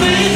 me